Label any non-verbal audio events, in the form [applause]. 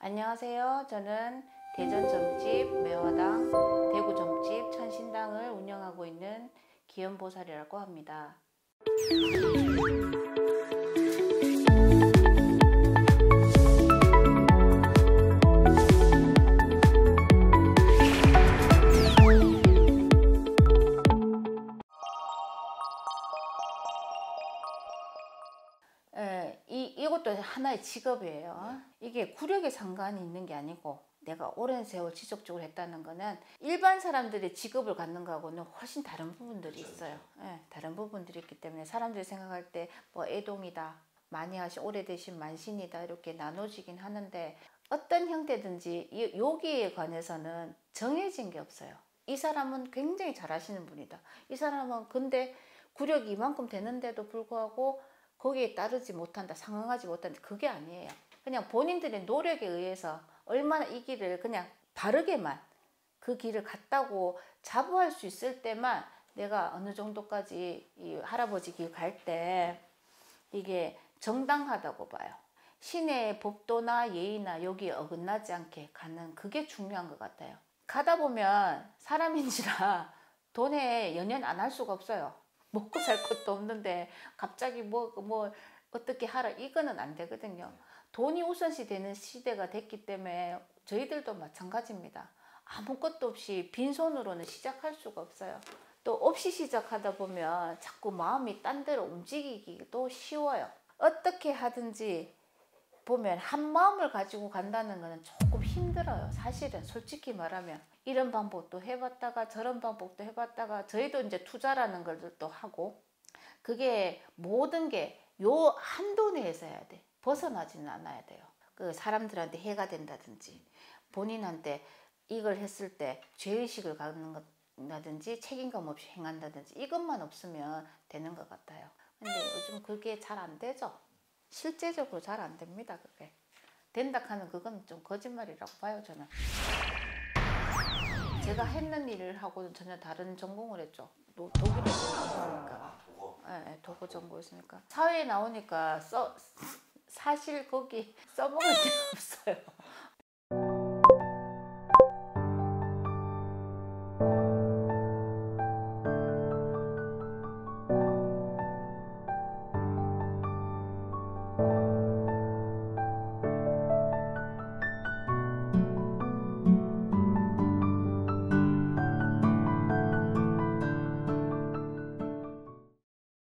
안녕하세요. 저는 대전 점집 매화당, 대구 점집 천신당을 운영하고 있는 기현보살이라고 합니다. 이, 이것도 하나의 직업이에요. 이게 구력에 상관이 있는 게 아니고 내가 오랜 세월 지속적으로 했다는 거는 일반 사람들의 직업을 갖는 거하고는 훨씬 다른 부분들이 있어요. 예, 다른 부분들이 있기 때문에 사람들이 생각할 때 뭐 애동이다, 많이 하신 오래되신 만신이다 이렇게 나눠지긴 하는데 어떤 형태든지 이- 여기에 관해서는 정해진 게 없어요. 이 사람은 굉장히 잘하시는 분이다. 이 사람은 근데 구력이 이만큼 되는데도 불구하고 거기에 따르지 못한다, 상응하지 못한다. 그게 아니에요. 그냥 본인들의 노력에 의해서 얼마나 이 길을 그냥 바르게만 그 길을 갔다고 자부할 수 있을 때만 내가 어느 정도까지 이 할아버지 길 갈 때 이게 정당하다고 봐요. 신의 법도나 예의나 여기에 어긋나지 않게 가는 그게 중요한 것 같아요. 가다 보면 사람인지라 [laughs] 돈에 연연 안 할 수가 없어요. 먹고 살 것도 없는데 갑자기 뭐, 뭐 어떻게 하라 이거는 안 되거든요. 돈이 우선시 되는 시대가 됐기 때문에 저희들도 마찬가지입니다. 아무것도 없이 빈손으로는 시작할 수가 없어요. 또 없이 시작하다 보면 자꾸 마음이 딴 데로 움직이기도 쉬워요. 어떻게 하든지 보면 한 마음을 가지고 간다는 거는 조금 힘들어요. 사실은 솔직히 말하면 이런 방법도 해봤다가 저런 방법도 해봤다가 저희도 이제 투자라는 걸또 하고 그게 모든 게 요 한도 내에서 해야 돼. 벗어나지는 않아야 돼요. 그 사람들한테 해가 된다든지 본인한테 이걸 했을 때 죄의식을 갖는 것이라든지 책임감 없이 행한다든지 이것만 없으면 되는 것 같아요. 근데 요즘 그게 잘 안 되죠. 실제적으로 잘 안 됩니다. 그게 된다 하는 그건 좀 거짓말이라고 봐요 저는. 제가 했는 일을 하고는 전혀 다른 전공을 했죠. 도, 독일에서 공부하니까. 예, 예, 독일 전공했으니까. 사회에 나오니까 써, 사실 거기 써먹을 데가 [laughs] 없어요.